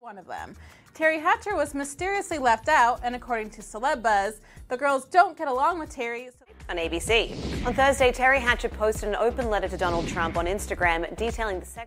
One of them. Teri Hatcher was mysteriously left out, and according to Celebuzz, the girls don't get along with Teri. On ABC. On Thursday, Teri Hatcher posted an open letter to Donald Trump on Instagram detailing the sex.